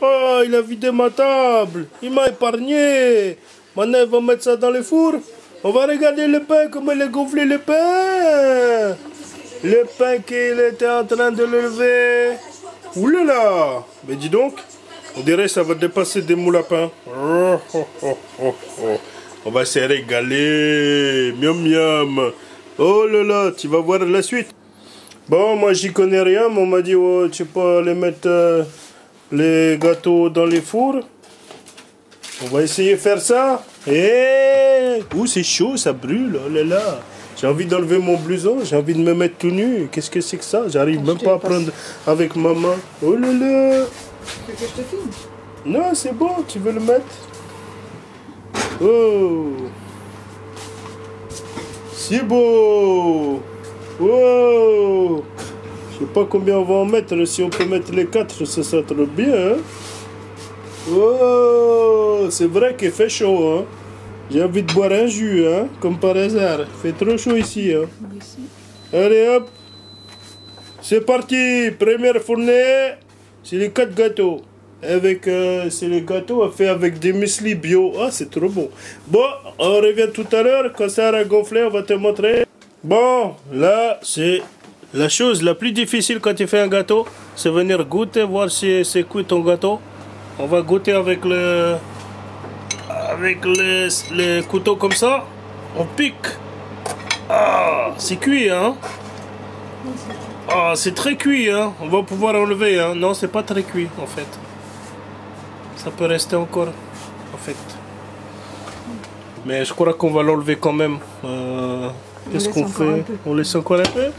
Oh, il a vidé ma table. Il m'a épargné. Maintenant, il va mettre ça dans le four. On va regarder le pain, comment il a gonflé le pain. Le pain qu'il était en train de lever. Là Mais dis donc, on dirait que ça va dépasser des moules à pain. On va se régaler. Miam miam. Oh là là, tu vas voir la suite. Bon, moi j'y connais rien, mais on m'a dit, oh, tu peux aller mettre euh, les gâteaux dans les fours. On va essayer de faire ça. Eh Ouh, c'est chaud, ça brûle. Oh là là. J'ai envie d'enlever mon blouson, j'ai envie de me mettre tout nu. Qu'est-ce que c'est que ça? J'arrive même pas à prendre avec ma main. Oh là là Tu veux que je te filme? Non, c'est bon, tu veux le mettre? Oh C'est beau Oh Je sais pas combien on va en mettre. Si on peut mettre les quatre, ça serait trop bien. Hein? Oh C'est vrai qu'il fait chaud. Hein? J'ai envie de boire un jus, hein? comme par hasard. Il fait trop chaud ici. Hein? Ici. Allez hop C'est parti Première fournée, c'est les quatre gâteaux. Avec, euh, c'est les gâteaux faits avec des muesli bio. Ah, c'est trop bon. Bon, on revient tout à l'heure. Quand ça aura gonflé, on va te montrer. Bon, là, c'est la chose la plus difficile quand tu fais un gâteau. C'est venir goûter, voir si c'est cuit ton gâteau. On va goûter avec le... Avec le, le couteau comme ça. On pique. Ah, c'est cuit, hein? Ah, c'est très cuit, hein? On va pouvoir enlever, hein? Non, c'est pas très cuit, en fait. Ça peut rester encore, en fait. Mais je crois qu'on va l'enlever quand même. Euh, Qu'est-ce qu'on fait? On laisse encore un peu?